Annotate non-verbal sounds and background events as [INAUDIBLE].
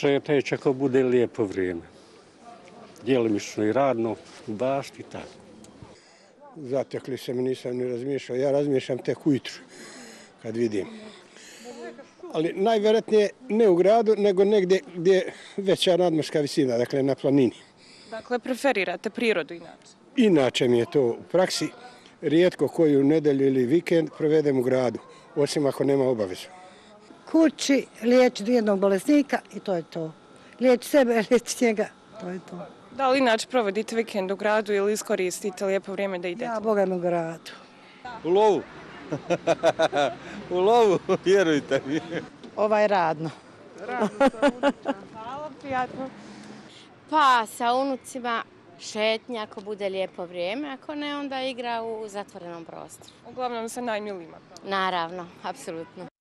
Šetajući ako bude lijepo vrijeme. Djelimično i radno, u bašti i tako. Zatekli se mi nisam ni razmišljao. Ja razmišljam tek ujutru kad vidim. Ali najvjerojatnije ne u gradu, nego negdje gdje je veća nadmorska visina, dakle na planini. Dakle, preferirate prirodu inače. Inače mi je to u praksi rijetko koju nedjelju ili vikend provedem u gradu, osim ako nema obavezu. Kući, liječiti jednog bolesnika i to je to. Liječi sebe, [LAUGHS] liječi njega, to je to. Da li inače provodite vikend u gradu ili iskoristite lijepo vrijeme da idete? Ja bogam u gradu. U lovu. [LAUGHS] u lovu, vjerujte mi. Ovaj radno. Hvala, prijatno. Pa sa unucima šetnja ako bude lijepo vrijeme, ako ne onda igra u zatvorenom prostoru. Uglavnom sa najmilijima. Naravno, apsolutno.